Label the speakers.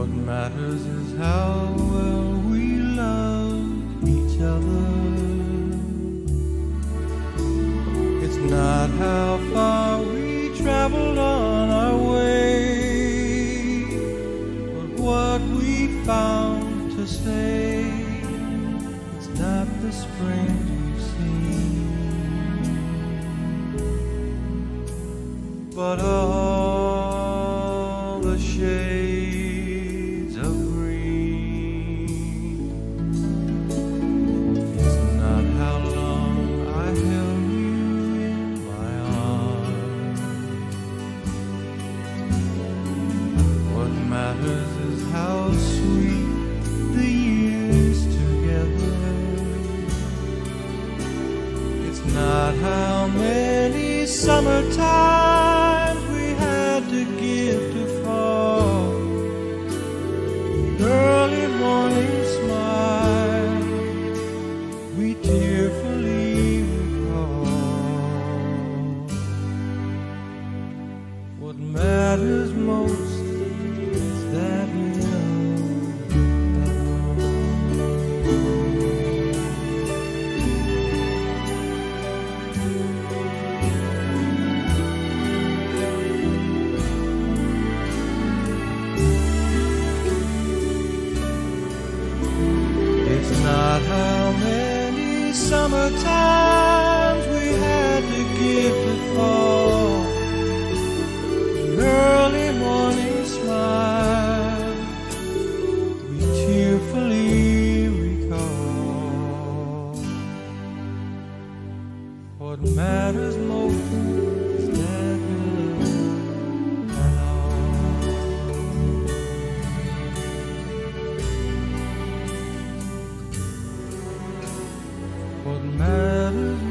Speaker 1: What matters is how well we love each other. It's not how far we traveled on our way, but what we found to say. It's not the spring we've seen, but all the shades not how many summertimes summer times we had to give before the early morning smile we cheerfully recall. What matters most is matter.